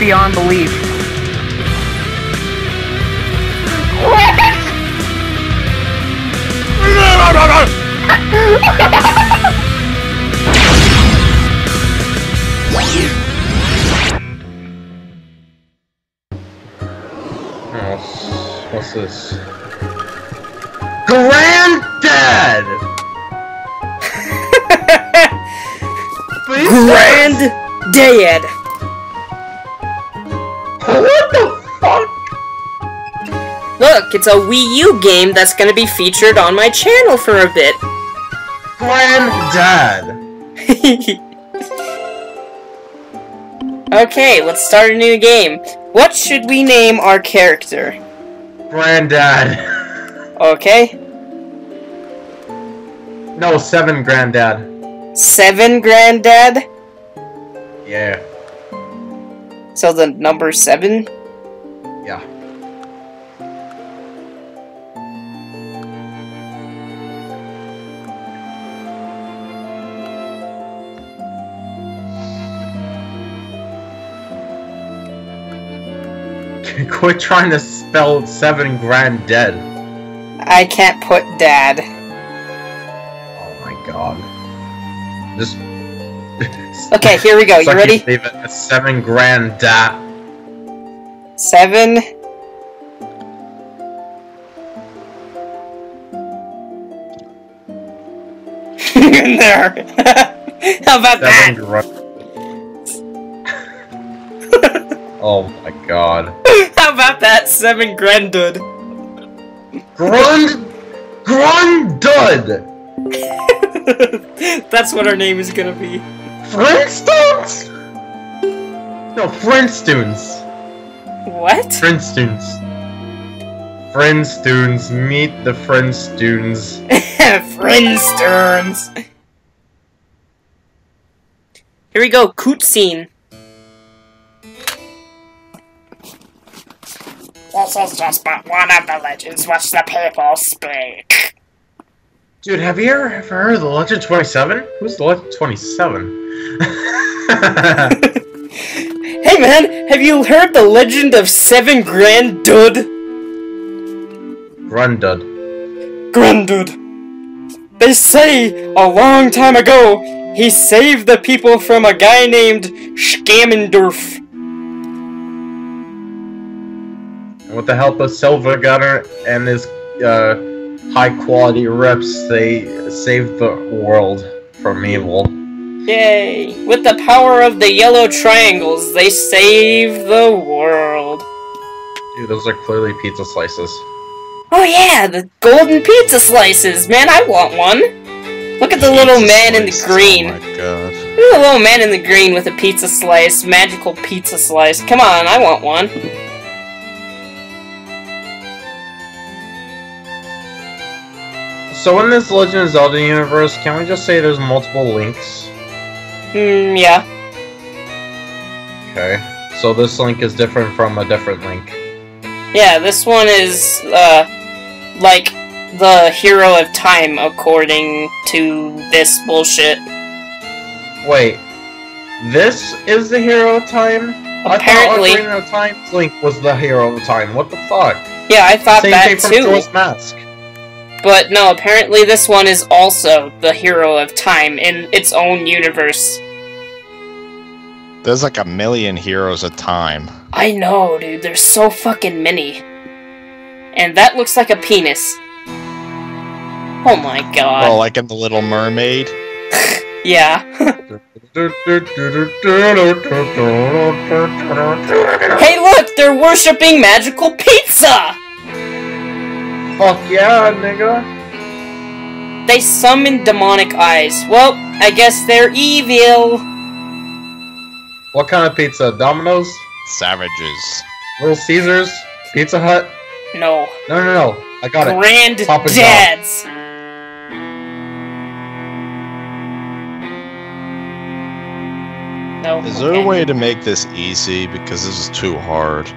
as fuck beyond belief. Oh, what's this? Granddad! Grand it's a Wii U game that's gonna be featured on my channel for a bit. Granddad! okay, let's start a new game. What should we name our character? Granddad. Okay, No, seven granddad. seven granddad. Yeah. So the number seven. Yeah. Quit trying to spell seven grand dead. I can't put dad. Oh my god. Just. Okay, here we go. You ready? Leave it at seven grand dad. Seven. In there. How about that? Seven grand. oh my god. About that? Seven grandud. Grund. Grundud! That's what our name is gonna be. Flintstones? No, Flintstones. What? Flintstones. Flintstones. Meet the Flintstones. Friendsterns. Here we go, coot scene. This is just but one of the legends which the people speak. Dude, have you ever heard of the Legend 27? Who's the Legend 27? Hey man, have you heard the legend of Seven Grand Dud? Grand Dud. Grundud. Grandud. They say a long time ago he saved the people from a guy named Scammendorf. And with the help of Silver Gunner and his uh, high quality reps, they saved the world from evil. Yay! With the power of the yellow triangles, they save the world. Dude, those are clearly pizza slices. Oh yeah, the golden pizza slices! Man, I want one! Look at the little Pizza man in the green. Oh my god. Look at the little man in the green with a pizza slice, magical pizza slice. Come on, I want one. So in this Legend of Zelda universe, can we just say there's multiple links? Hmm, yeah. Okay. So this link is different from a different link. Yeah, this one is, uh, like, the hero of time, according to this bullshit. Wait. This is the Hero of Time? Apparently. I thought Ocarina of Time's link was the Hero of Time. What the fuck? Yeah, I thought Same that thing from too. Mask. But no, apparently this one is also the hero of time in its own universe. There's like a million heroes of time. I know, dude, there's so fucking many. And that looks like a penis. Oh my god. Oh, like in The Little Mermaid. yeah. hey, look, they're worshipping magical pizza! Fuck yeah, nigga. They summon demonic eyes. Well, I guess they're evil. What kind of pizza? Domino's? Savages. Little Caesars? Pizza Hut? No. No, no, no. I got it. Grand Papa John. Dads. No. Is there okay. a way to make this easy? Because this is too hard.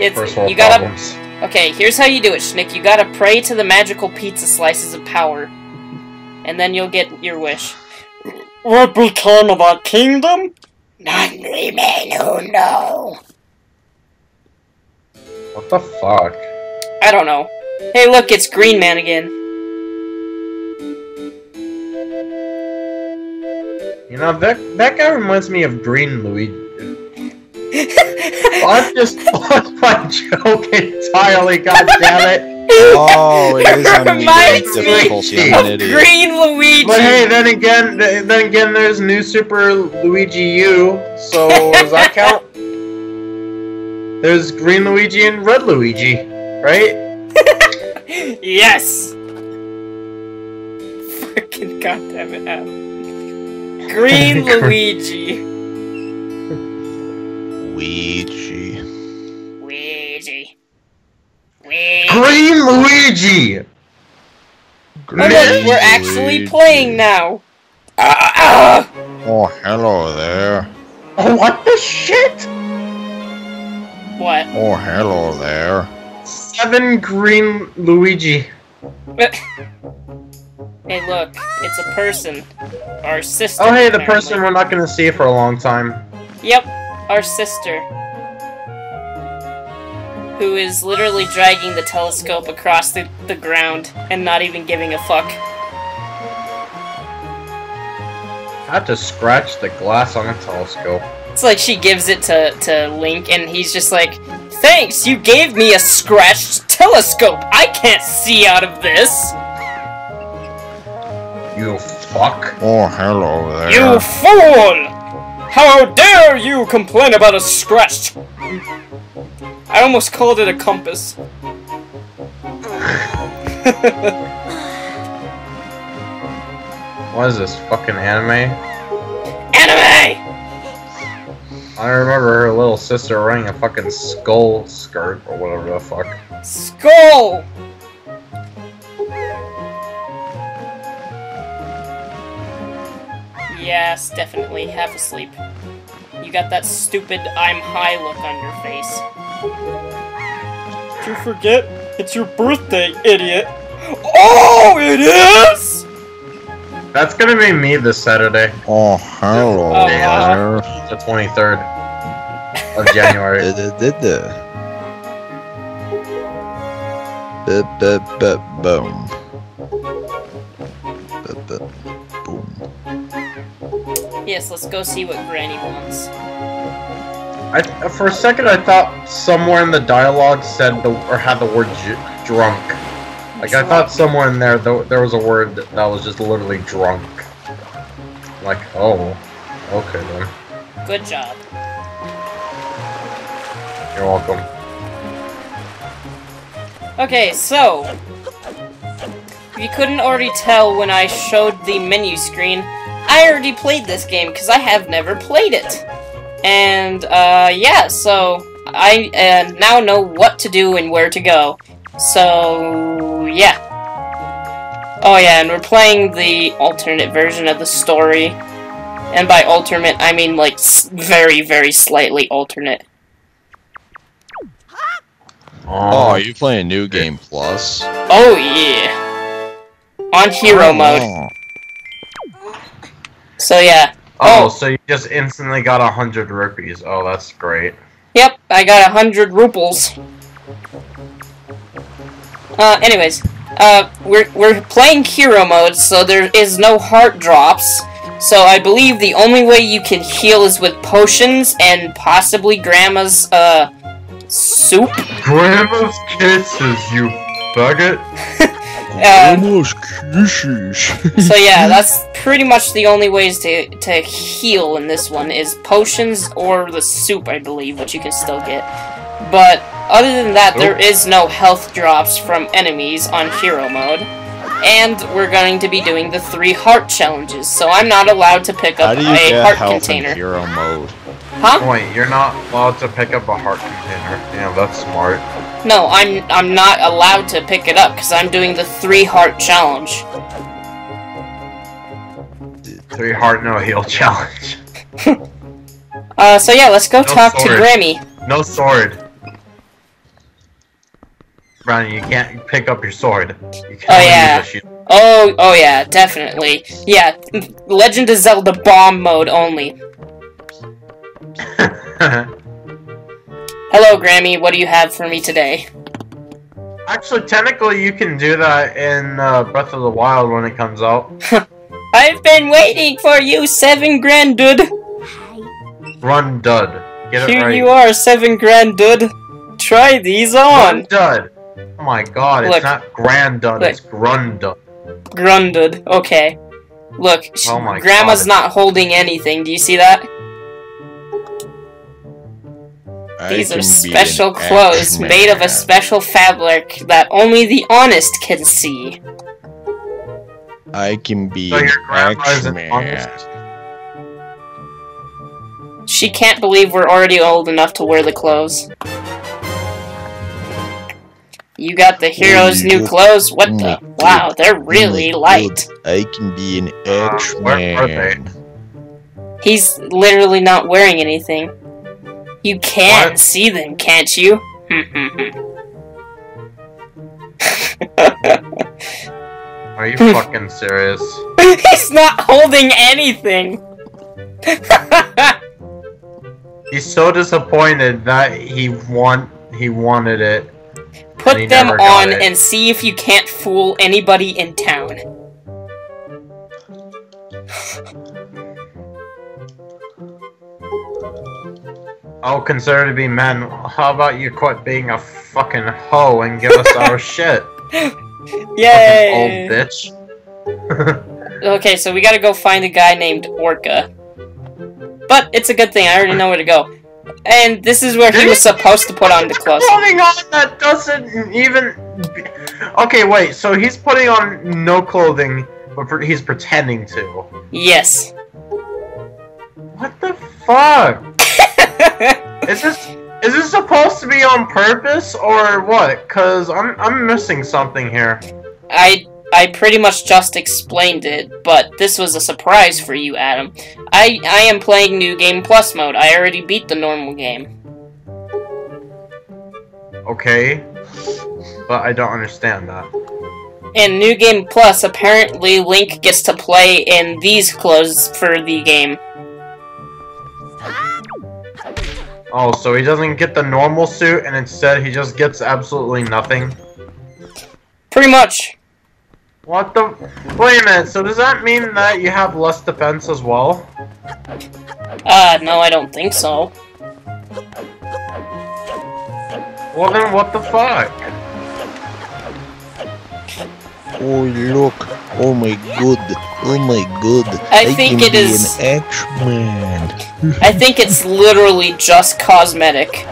It's, First world you gotta. problems. Okay, here's how you do it, Shnick. You gotta pray to the magical pizza slices of power, and then you'll get your wish. What became of our kingdom? None remain oh who know. What the fuck? I don't know. Hey, look, it's Green Man again. You know that that guy reminds me of Green Luigi. I've just fucked my joke entirely. God damn it! Oh, it is Reminds me difficulty. Of an. Green Luigi. But hey, then again, then again, there's new Super Luigi U. So does that count? There's Green Luigi and Red Luigi, right? yes. Fucking goddamn it, Green Luigi. Ouija. Ouija. Ouija. Green Luigi. Oh, look, we're actually Luigi. playing now. Ah, ah. Oh, hello there. Oh, what the shit? What? Oh, hello there. Seven Green Luigi. Hey, look, it's a person. Our sister. Oh, hey, the apparently. person we're not gonna see for a long time. Yep, our sister. Who is literally dragging the telescope across the, the ground and not even giving a fuck. had to scratch the glass on a telescope. It's like she gives it to, to Link and he's just like, Thanks, you gave me a scratched telescope! I can't see out of this! You fuck. Oh, hello there. You fool! How dare you complain about a scratched... I almost called it a compass. What is this, fucking anime? Anime! I remember her little sister wearing a fucking skull skirt or whatever the fuck. Skull! Yes, definitely. Half asleep. You got that stupid I'm high look on your face. Did you forget? It's your birthday, idiot! Oh, it is! That's gonna be me this Saturday, Oh, hello Uh-huh. there. the 23rd of January. Da-da-da-da. Yes, let's go see what Granny wants. I, for a second, I thought somewhere in the dialogue said the or had the word j- drunk. Like I thought somewhere in there th- there was a word that, that was just literally drunk. Like oh, okay then. Good job. You're welcome. Okay, so if you couldn't already tell when I showed the menu screen, I already played this game because I have never played it. And uh, yeah, so I uh, now know what to do and where to go. So yeah. Oh yeah, and we're playing the alternate version of the story. And by alternate, I mean like s- very, very slightly alternate. Oh, are you playing New Game Plus? Oh yeah. On hero mode. So yeah. oh, oh. so you just instantly got a hundred rupees. Oh, that's great. Yep, I got a hundred ruples. Uh, anyways, uh, we're we're playing hero mode, so there is no heart drops. So I believe the only way you can heal is with potions and possibly Grandma's uh soup. Grandma's kisses, you faggot. Uh, Almost kisses. so yeah, that's pretty much the only ways to to heal in this one is potions or the soup, I believe, which you can still get. But other than that, there is no health drops from enemies on hero mode. And we're going to be doing the three heart challenges, so I'm not allowed to pick How up do you a get heart health container. in hero mode? Huh? Wait, you're not allowed to pick up a heart container. Damn, that's smart. No, I'm I'm not allowed to pick it up because I'm doing the three heart challenge. Three heart no heal challenge. Uh, so yeah, let's go No talk to. Grammy. No sword. Brownie, you can't pick up your sword. You Oh, yeah. use a shield. Oh, oh yeah, definitely. Yeah, Legend of Zelda bomb mode only. Hello, Grammy. What do you have for me today? Actually, technically, you can do that in uh, Breath of the Wild when it comes out. I've been waiting for you, Seven Grand Dude. Run dud. Get it Here right. you are, Seven Grand Dude. Try these Run on. dud. Oh my god, it's not grand dud, Look. it's grun dud. Grundud. Okay. Look, Oh my Grandma's God. not holding anything. Do you see that? These can are special clothes made of a X-Man. special fabric that only the honest can see. I can be So an your X-Man. She can't believe we're already old enough to wear the clothes. You got the hero's new clothes? What the? Wow, they're really light. I can be an Uh, where are they? X-Man. He's literally not wearing anything. You can What? see them, can't you? Are you fucking serious? He's not holding anything. He's so disappointed that he want he wanted it. Put them on and see if you can't fool anybody in town. I'll consider to be men. How about you quit being a fucking hoe and give us our shit? Fucking Yay! old bitch. Okay, so we gotta go find a guy named Orca. But it's a good thing, I already know where to go. And this is where he was supposed to put on the clothes. Clothing on that doesn't even. Okay, wait. So he's putting on no clothing, but he's pretending to. Yes. What the fuck? Is this is this supposed to be on purpose or what? Cause I'm I'm missing something here. I I pretty much just explained it, but this was a surprise for you, Adam. I I am playing New Game Plus mode. I already beat the normal game. Okay, but I don't understand that. In New Game Plus, apparently Link gets to play in these clothes for the game. Oh, so he doesn't get the normal suit, and instead he just gets absolutely nothing. Pretty much. What the? Wait a minute. So does that mean that you have less defense as well? Uh, no, I don't think so. Well then, what the fuck? Oh look! Oh my god! Oh my god! I think can it be is- an X-Man. I think it's literally just cosmetic.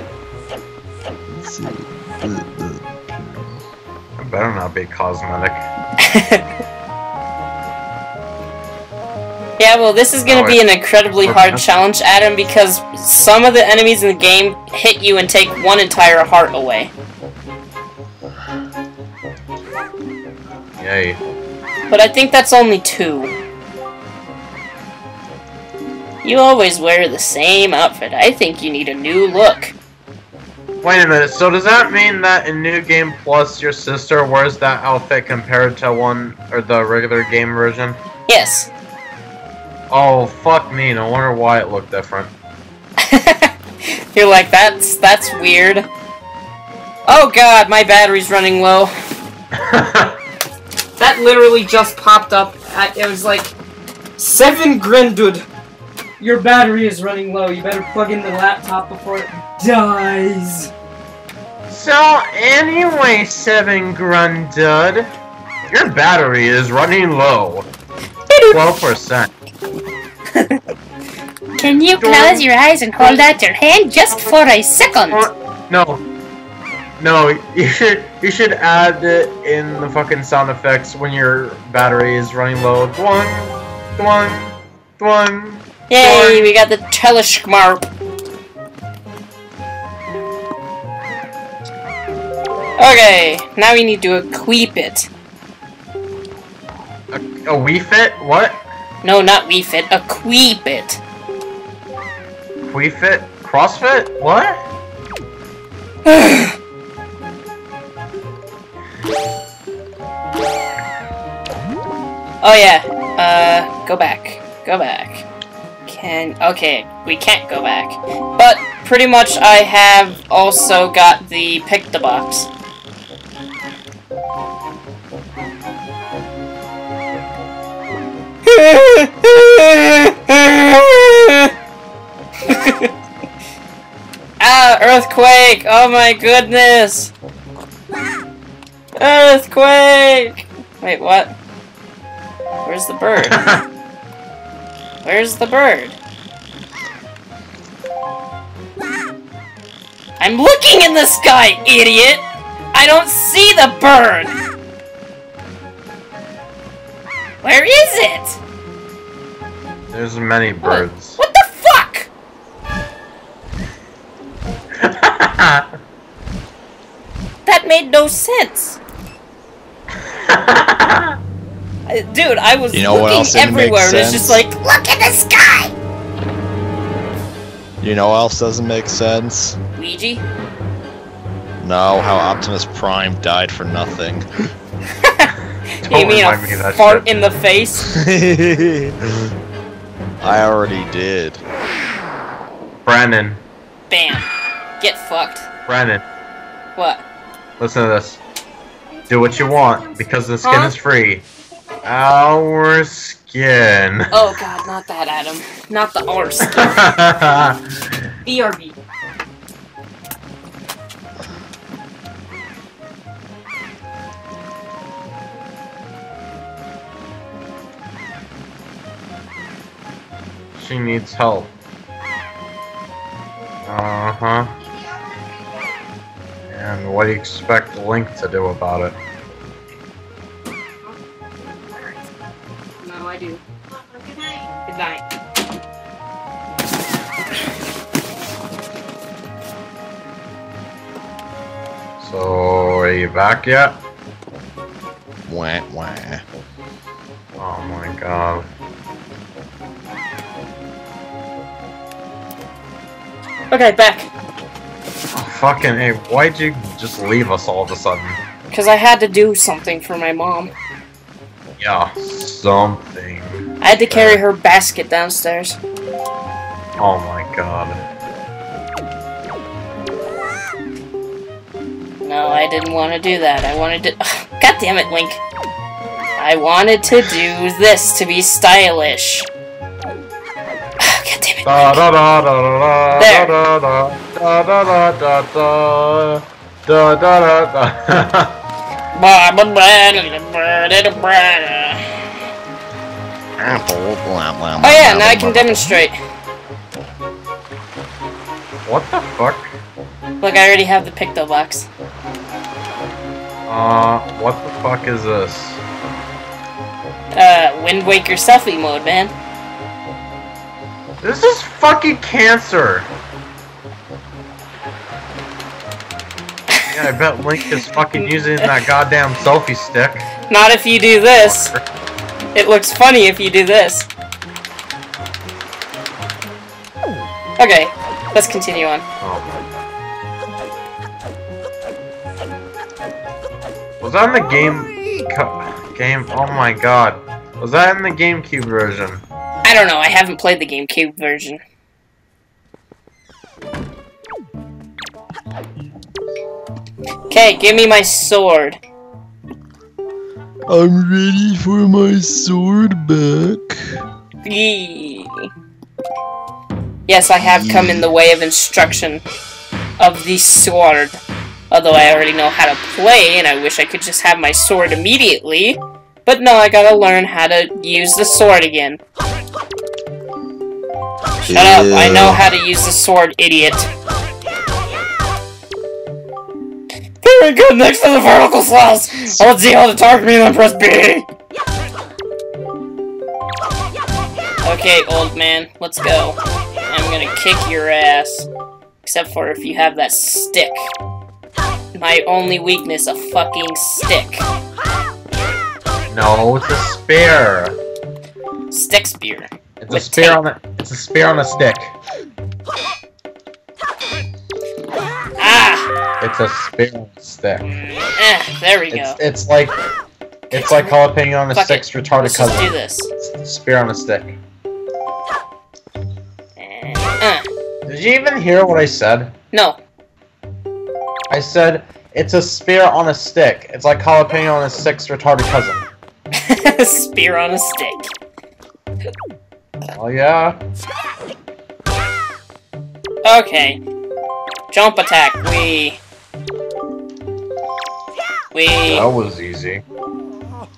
It better not be cosmetic. Yeah, well, this is gonna Oh, be an incredibly hard challenge, Adam, because some of the enemies in the game hit you and take one entire heart away. Yay. But I think that's only two. You always wear the same outfit. I think you need a new look. Wait a minute. So does that mean that in New Game Plus, your sister wears that outfit compared to one or the regular game version? Yes. Oh fuck me! No wonder why it looked different. You're like, that's that's weird. Oh god, my battery's running low. That literally just popped up. At, it was like, Seven Grindud. Your battery is running low. You better plug in the laptop before it dies. so anyway, Seven Grundud, your battery is running low. Twelve percent. Can you close your eyes and hold out your hand just for a second? No. No, you should you should add it in the fucking sound effects when your battery is running low. Dwang, dwang, dwang. Yay, we got the teleshmarp. Okay, now we need to equip it. A, a Fit? What? No, not we fit. Equip it. Wii Fit? CrossFit? What? Oh yeah. Uh, go back. Go back. Can okay, we can't go back. But pretty much I have also got the pick the box. ah, earthquake! Oh my goodness! Earthquake! Wait, what? Where's the bird? Where's the bird? I'm looking in the sky, idiot! I don't see the bird! Where is it? There's many birds. What the fuck? That made no sense. Uh, Dude, I was You know what looking else everywhere and it's just like, look at the sky! You know what else doesn't make sense? Ouija? No, how Optimus Prime died for nothing. you mean remind me a fart shit. in the face? I already did. Brandon, Bam. Get fucked. Brandon, What? listen to this. Do what you want because the skin Huh? is free. Our skin. Oh god, not that, Adam. Not the arse. BRB. she needs help. Uh huh. And what do you expect Link to do about it? I do. Good night. So, are you back yet? Wah, wah. Oh my god. Okay, back. Fucking hey, why'd you just leave us all of a sudden? Because I had to do something for my mom. Yeah, something. I had to carry her basket downstairs. Oh my god. No, I didn't want to do that. I wanted to. God damn it, Link. I wanted to do this to be stylish. God damn it. Da da da da da There. da da da da da da da da da da da Oh yeah, now I can demonstrate. What the fuck? Look, I already have the picto box. Uh, what the fuck is this? Uh, Wind Waker selfie mode, man. This is fucking cancer! Yeah, I bet Link is fucking using that goddamn selfie stick. Not if you do this. It looks funny if you do this. Okay, let's continue on. Oh. Was that in the game? Game? Oh my god. Was that in the GameCube version? I don't know, I haven't played the GameCube version. Okay, give me my sword. I'm ready for my sword back. Yee. Yes, I have come in the way of instruction of the sword. Although I already know how to play, and I wish I could just have my sword immediately. But no, I gotta learn how to use the sword again. Shut up, I know how to use the sword, idiot. Very good, next to the vertical slash! Hold Z to target me, then press B! Okay, old man, let's go. I'm gonna kick your ass. Except for if you have that stick. My only weakness, a fucking stick. No, it's a spear. Stick spear. It's With a spear tape. on a. It's a spear on a stick. It's a spear on a stick. Eh, there we go. It's it's like it's like jalapeno on a Fuck stick's it. retarded Let's just do cousin. this. Spear on a stick. Uh. Did you even hear what I said? No. I said it's a spear on a stick. It's like jalapeno on a stick's retarded cousin. Spear on a stick. Oh yeah. Okay. Jump attack. We. We. That was easy.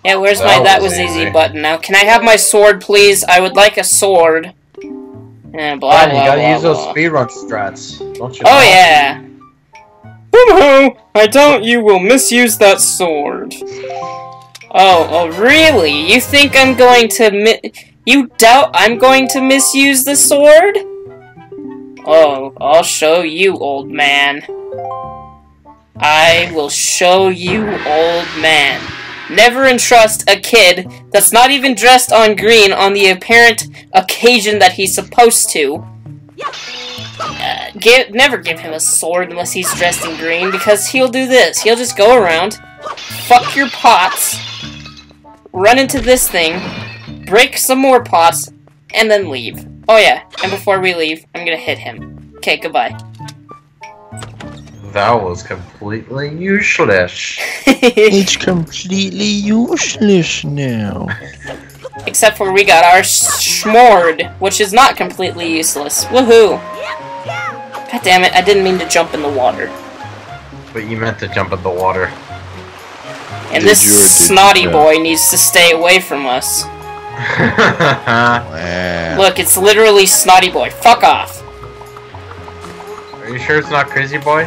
Yeah, where's that my that was was easy easy. button now? Can I have my sword, please? I would like a sword. Eh, blah, Fine, blah, you gotta blah, use those speedrun strats. Don't you Oh know? yeah. Woohoo! I doubt you will misuse that sword. Oh, oh really? You think I'm going to mi- You doubt I'm going to misuse the sword? Oh, I'll show you, old man. I will show you, old man. Never entrust a kid that's not even dressed on green on the apparent occasion that he's supposed to. Uh, give, never give him a sword unless he's dressed in green, because he'll do this. He'll just go around, fuck your pots, run into this thing, break some more pots, and then leave. Oh yeah, and before we leave, I'm gonna hit him. Okay, goodbye. That was completely useless. It's completely useless now. Except for we got our Schmord, which is not completely useless. Woohoo! God damn it, I didn't mean to jump in the water. But you meant to jump in the water. And Did this you or did you snotty boy needs to stay away from us. Wow. Look, it's literally snotty boy. Fuck off. Are you sure it's not Crazy Boy?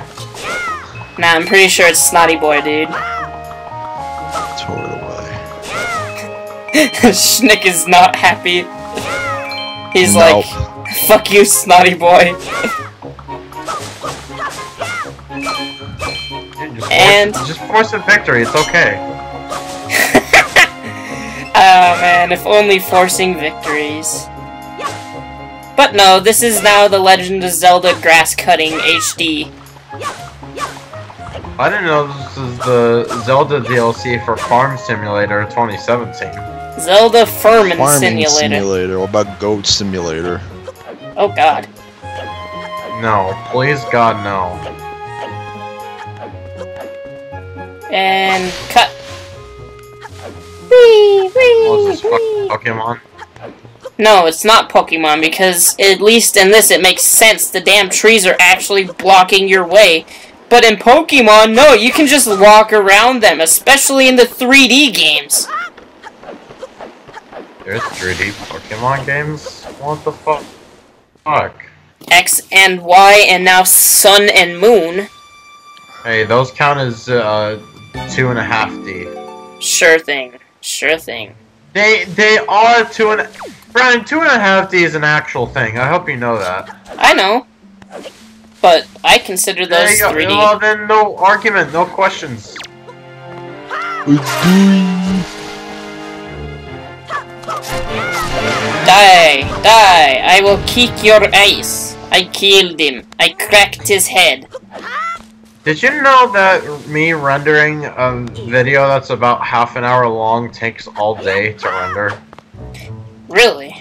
Nah, I'm pretty sure it's snotty boy, dude. Totally. Shnick is not happy. He's No. like, fuck you, snotty boy. Dude, just And- force, just force a victory. It's okay. Oh man, if only forcing victories. But no, this is now the Legend of Zelda Grass Cutting HD. I didn't know this is the Zelda DLC for Farm Simulator 2017. Zelda Furman Farming Simulator. simulator. What about goat simulator? Oh god. No, please God, no. And cut. Whee, whee, Was this fucking. Pokemon? No, it's not Pokemon because at least in this it makes sense. The damn trees are actually blocking your way. But in Pokemon, no, you can just walk around them, especially in the 3D games. There's 3D Pokemon games? What the fuck? Fuck. X and Y and now Sun and Moon. Hey, those count as uh, two and a half D. Sure thing. Sure thing. They they are two and Brian, two and a half D is an actual thing. I hope you know that. I know. But I consider There those you go. 3D. Well, then no argument, no questions. Die! Die! I will kick your ass. I killed him. I cracked his head. Did you know that me rendering a video that's about half an hour long takes all day to render? Really?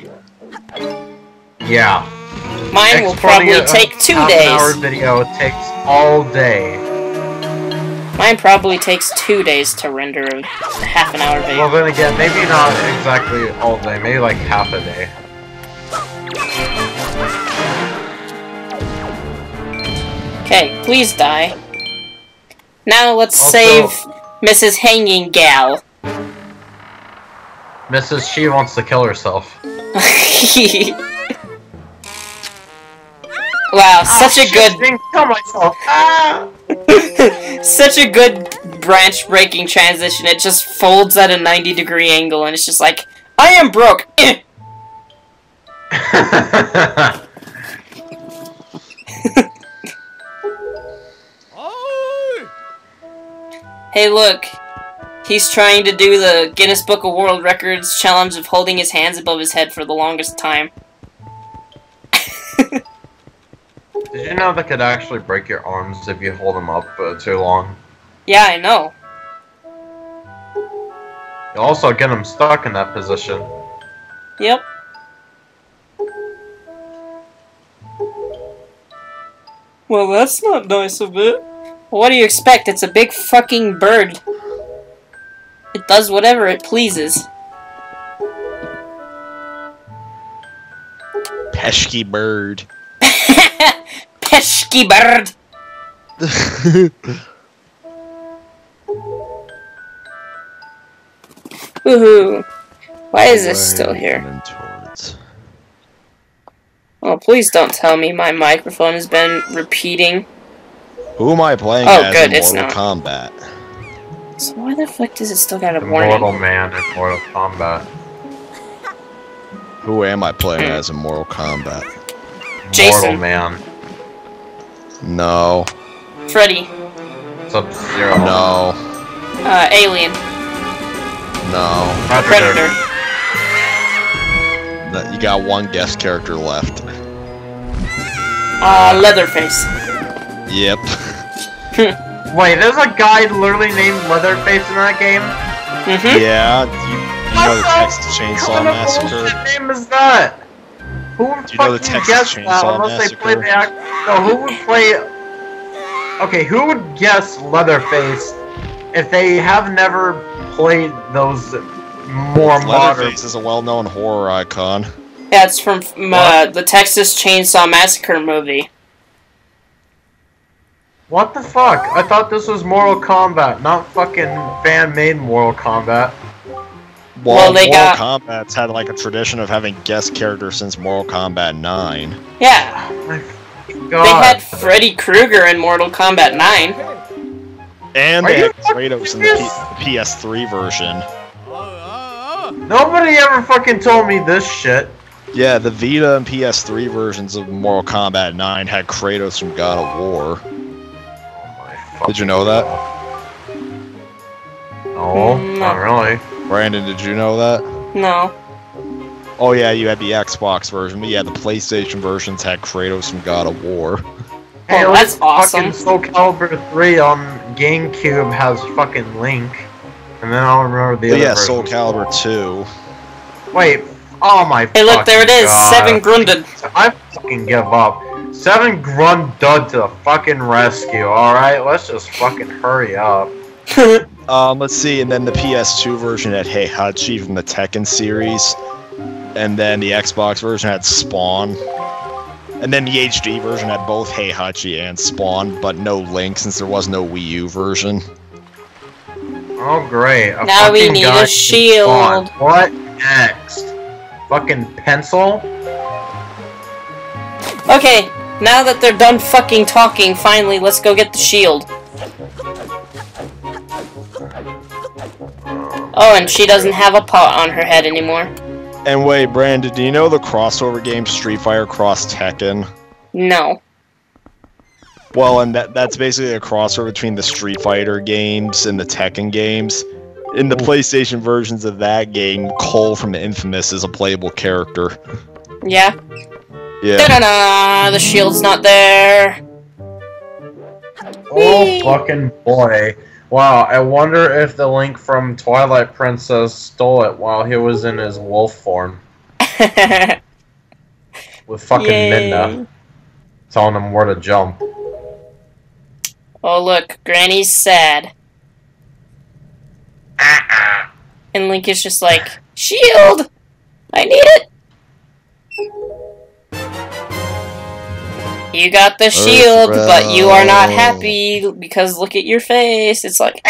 Yeah. Mine will probably a uh, take two half an hour video takes all day. Mine probably takes two days to render a half an hour video. Well, then again, maybe not exactly all day. Maybe like half a day. Okay, please die. Now let's Also- save Mrs. Hanging Gal. Mrs. She wants to kill herself. wow, such a good didn't kill myself. Ah! Such a good branch breaking transition. It just folds at a 90 degree angle and it's just like, I am broke. Hey, look. He's trying to do the Guinness Book of World Records challenge of holding his hands above his head for the longest time. Did you know that could actually break your arms if you hold them up uh, too long? Yeah, I know. You also get them stuck in that position. Yep. Well, that's not nice of it. What do you expect? It's a big fucking bird. It does whatever it pleases. Pesky bird. Pesky bird! Woohoo! Why is this still here? Oh, please don't tell me my microphone has been repeating. Who am I playing Oh, as good, in it's Mortal not. Kombat? So why the fuck does it still got a warning? Mortal Man in Mortal Kombat. Who am I playing as in Mortal Kombat? Mortal Jason. Man. No. Freddy. Sub Zero. No. Uh, Alien. No. Predator. That- You got one guest character left. Uh, Leatherface. Yep. Wait, there's a guy literally named Leatherface in that game? Mm-hmm. Yeah. You, you know the Texas Chainsaw What kind of Massacre? bullshit name is that? Who would Do you know the fucking Texas guess that Chainsaw unless they play the act? No, who would play? Okay, who would guess Leatherface if they have never played those more modern? Leatherface is a well-known horror icon. Yeah, it's from from, uh, the Texas Chainsaw Massacre movie. What the fuck? I thought this was Mortal Kombat, not fucking fan-made Mortal Kombat. Well, they Mortal got- Kombat's had like a tradition of having guest characters since Mortal Kombat 9. Yeah, My they had Freddy Krueger in Mortal Kombat 9. And Are they had Kratos in the? P- PS3 version. Nobody ever fucking told me this shit. Yeah, the Vita and PS3 versions of Mortal Kombat 9 had Kratos from God of War. Did you know that? No, Mm, not really. Brandon, did you know that? No. Oh yeah, you had the Xbox version, but yeah, the PlayStation versions had Kratos from God of War. Hey, Oh, at that's awesome. Fucking Soul Calibur 3 on GameCube has fucking Link. And then I'll remember the But other yeah, Soul versions. Calibur 2. Wait, oh my Hey, look, there it is. God. Seven Grunded. I fucking give up. Seven Grunt Dud to the fucking rescue, alright? Let's just fucking hurry up. Um, let's see, and then the PS2 version had Heihachi from the Tekken series, and then the Xbox version had Spawn, and then the HD version had both Heihachi and Spawn, but no Link since there was no Wii U version. Oh, great. A Now we need a shield. spawn. What next? Fucking pencil? Okay, now that they're done fucking talking, finally, let's go get the shield. Oh, and she doesn't have a pot on her head anymore. And wait, Brandon, do you know the crossover game Street Fighter Cross Tekken? No. Well, and that that's basically a crossover between the Street Fighter games and the Tekken games. In the PlayStation versions of that game, Cole from the Infamous is a playable character. Yeah? Yeah. Da-da-da! The shield's not there. Oh, fucking boy. Wow, I wonder if the Link from Twilight Princess stole it while he was in his wolf form with fucking Yay. Midna telling him where to jump. Oh, look, Granny's sad. Ah, ah. And Link is just like, Shield! I need it! You got the shield, but you are not happy because look at your face. It's like,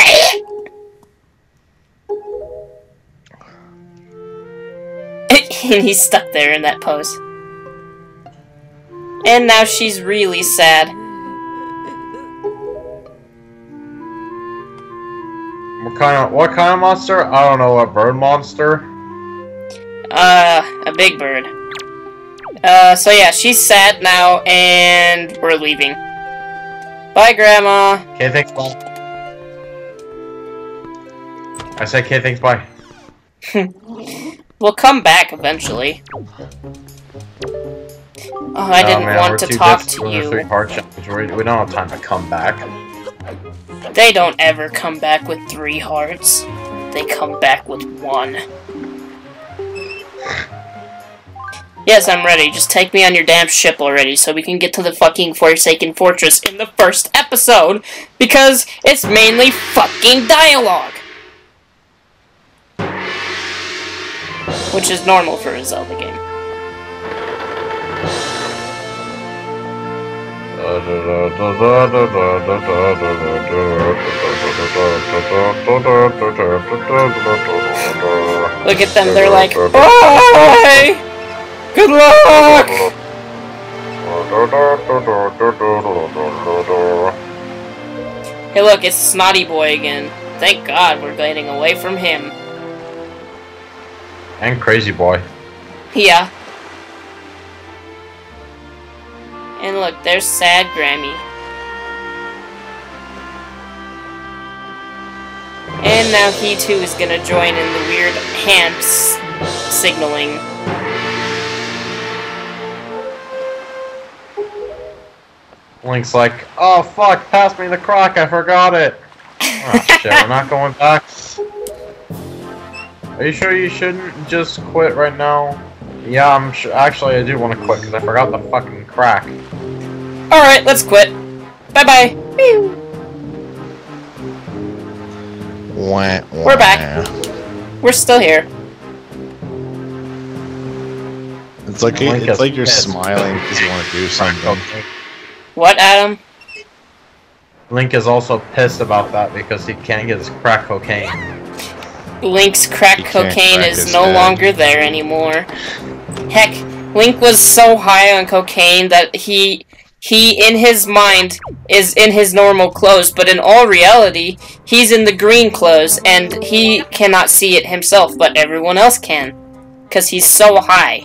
and he's stuck there in that pose. And now she's really sad. What kind of what kind of monster? I don't know. a bird monster? Uh, a big bird. Uh, so yeah, she's sad now, and we're leaving. Bye, Grandma. Okay, thanks. Bye. I said, okay, thanks. Bye. We'll come back eventually. Oh, I Oh, didn't man, want to talk to you. Three. We, we don't have time to come back. They don't ever come back with three hearts. They come back with one. Yes, I'm ready. Just take me on your damn ship already so we can get to the fucking Forsaken Fortress in the first episode because it's mainly fucking dialogue. Which is normal for a Zelda game. Look at them, they're like, Bye! Good luck! Hey look, it's Snotty Boy again. Thank God we're getting away from him. And Crazy Boy. Yeah. And look, there's Sad Grammy. And now he too is gonna join in the weird hand s- signaling. Link's like, oh fuck, pass me the crock, I forgot it. Oh shit, we're not going back. Are you sure you shouldn't just quit right now? Yeah, I'm sure. Actually, I do want to quit because I forgot the fucking crack. Alright, let's quit. Bye bye. Wah, We're back. We're still here. It's like it's like you're pissed. smiling because you want to do something. What, Adam? Link is also pissed about that because he can't get his crack cocaine. Link's crack He cocaine crack is no head. longer there anymore. Heck, Link was so high on cocaine that he he in his mind is in his normal clothes, but in all reality, he's in the green clothes and he cannot see it himself, but everyone else can cuz he's so high.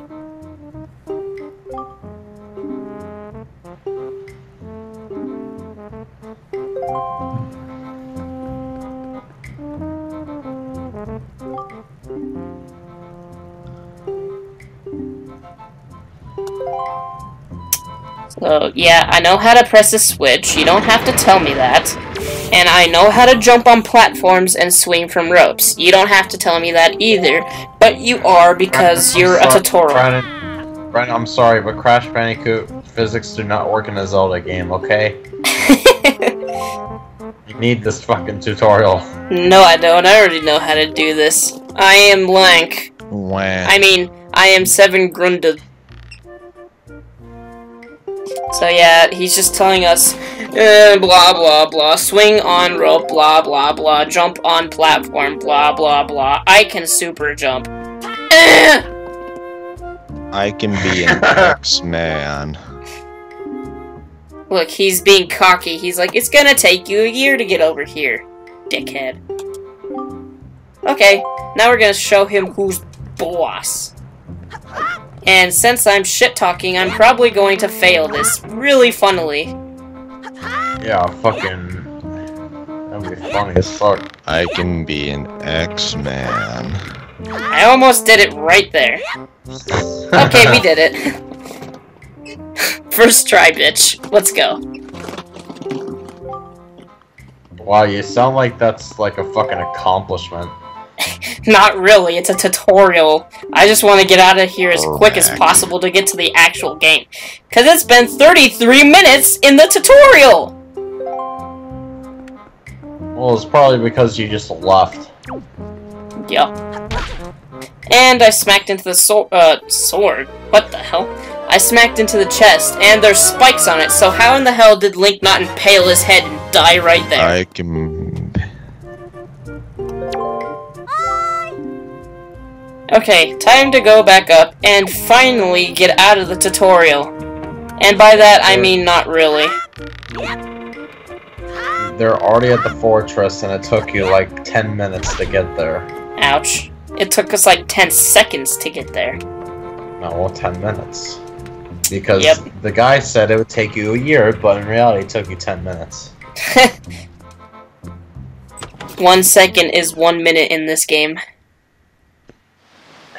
Yeah, I know how to press a switch. You don't have to tell me that. And I know how to jump on platforms and swing from ropes. You don't have to tell me that either. But you are because I'm you're a sorry, tutorial. Brandon, Brandon, I'm sorry, but Crash Bandicoot physics do not work in a Zelda game, okay? You need this fucking tutorial. no, I don't. I already know how to do this. I am Blank. Wah. I mean, I am Seven Grunded. So yeah, he's just telling us, eh, blah blah blah, swing on rope, blah blah blah, jump on platform, blah blah blah. I can super jump. Eh! I can be an X-Man. Look, he's being cocky. He's like, it's gonna take you a year to get over here, dickhead. Okay, now we're gonna show him who's boss. And since I'm shit talking, I'm probably going to fail this really funnily. Yeah, fucking. That'd be funny as fuck. I can be an X-Man. I almost did it right there. Okay, we did it. First try, bitch. Let's go. Wow, you sound like that's like a fucking accomplishment. Not really, it's a tutorial. I just want to get out of here as quick as possible to get to the actual game. Because it's been 33 minutes in the tutorial! Well, it's probably because you just left. Yep. And I smacked into the sword. Uh, sword? What the hell? I smacked into the chest, and there's spikes on it, so how in the hell did Link not impale his head and die right there? I can. Okay, time to go back up and finally get out of the tutorial. And by that, I mean not really. They're already at the fortress, and it took you like 10 minutes to get there. Ouch. It took us like 10 seconds to get there. No, well, 10 minutes. Because Yep. the guy said it would take you a year, but in reality, it took you 10 minutes. one second is one minute in this game.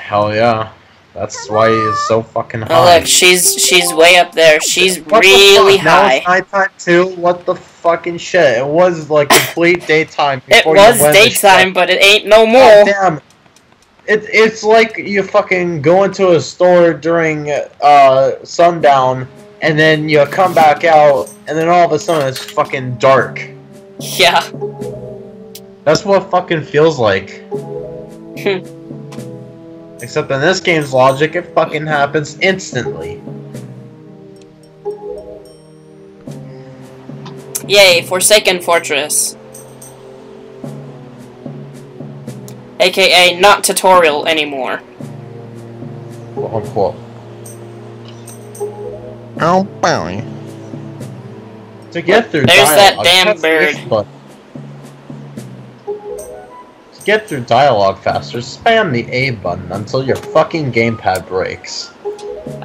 Hell yeah. That's why he's so fucking high. Oh high. look, she's she's way up there. She's What the really fuck? Now high. it's nighttime too? What the fucking shit? It was like complete daytime It was daytime, but it ain't no God more. damn. It, it's like you fucking go into a store during uh, sundown, and then you come back out, and then all of a sudden it's fucking dark. Yeah. That's what it fucking feels like. Except in this game's logic, it fucking happens instantly. Yay, Forsaken Fortress. AKA not tutorial anymore. Quote unquote. Oh, boy. To get through There's that damn press bird. Button. To get through dialogue faster, spam the A button until your fucking gamepad breaks.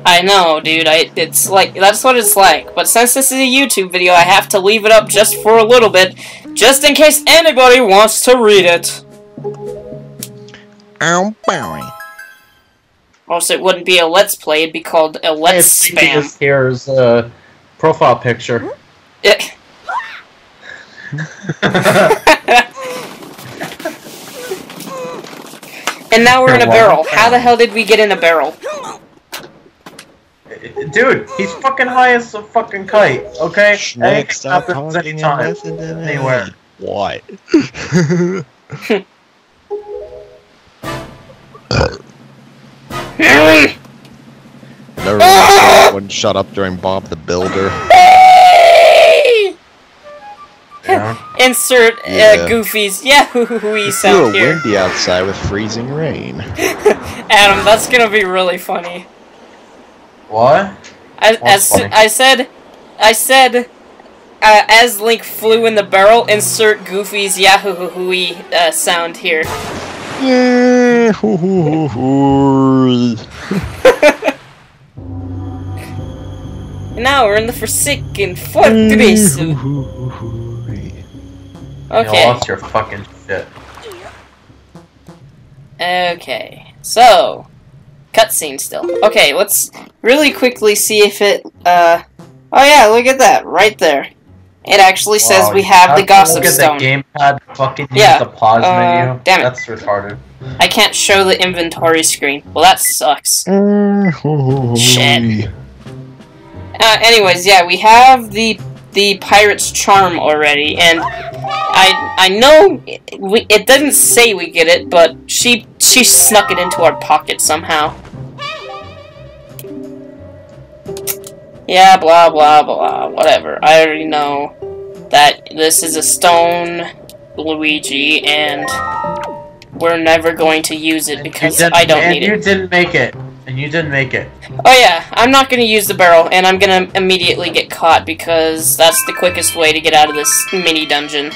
I know, dude. I it's like that's what it's like. But since this is a YouTube video, I have to leave it up just for a little bit, just in case anybody wants to read it. Oh, boy. Also, it wouldn't be a let's play; it'd be called a let's Hey, spam. this Here's a profile picture. Eh. and now we're in a barrel. How the hell did we get in a barrel? Dude, he's fucking high as a fucking kite, okay? Shnick, Anything stop happens talking and anytime. listen to anywhere. What? Never really wouldn't shut up during Bob the Builder. Yeah. Insert uh, Yeah. Goofy's Yahoo It's sound a little here. windy outside with freezing rain. Adam, that's gonna be really funny. What? I, That's as funny. I said, I said, uh, as Link flew in the barrel, insert Goofy's Yahoo uh, sound here. Yeah, hoo, hoo, hoo, hoo. And now we're in the Forsaken Fortress. Hoo, hoo, hoo, hoo. You Okay. lost your fucking shit. Okay. So, cutscene still. Okay, let's really quickly see if it. Uh. Oh yeah, look at that right there. It actually says Wow, we have the to Gossip Look at Stone. the gamepad fucking use Yeah, the pause uh, menu. damn it. That's retarded. I can't show the inventory screen. Well, that sucks. Uh. Shit. Uh, anyways, yeah, we have the the pirate's charm already, and I I know it, we, it doesn't say we get it, but she she snuck it into our pocket somehow. Yeah, blah blah blah, whatever. I already know that this is a stone Luigi, and we're never going to use it because I don't and need you it. didn't make it. And you didn't make it. Oh yeah, I'm not gonna use the barrel, and I'm gonna immediately get caught because that's the quickest way to get out of this mini dungeon.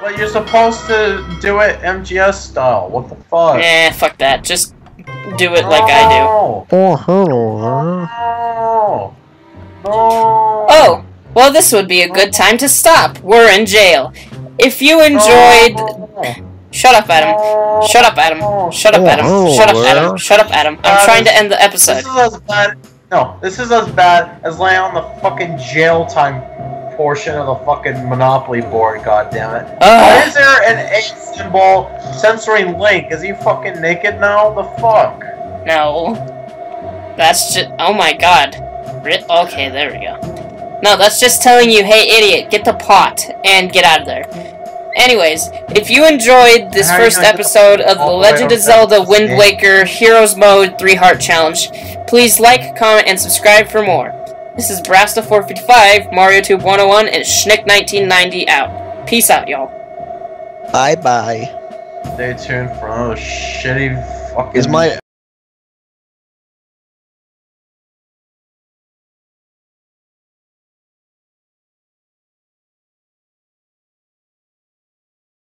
But you're supposed to do it MGS style. What the fuck? Eh, fuck that. Just do it like I do. Oh, hello. No. No. Oh, well, this would be a good time to stop. We're in jail. If you enjoyed. No. Shut up, Adam. Shut up, Adam. Shut up, Adam. Oh, Shut up, Adam. Shut up, Adam. I'm trying to end the episode. This episode. is as bad. No, this is as bad as laying on the fucking jail time portion of the fucking Monopoly board. God damn it! Why is there an A symbol censoring Link? Is he fucking naked now? The fuck? No. That's just. Oh my god. Okay, there we go. No, that's just telling you, hey, idiot, get the pot and get out of there. Anyways, if you enjoyed this How are you first gonna get the episode of The all the way Legend of Zelda? Wind Waker Heroes Mode 3 Heart Challenge, please like, comment, and subscribe for more. This is Brasta455, MarioTube 101, and Shnick1990 out. Peace out, y'all. Bye bye. Stay tuned for another shitty fucking. Is my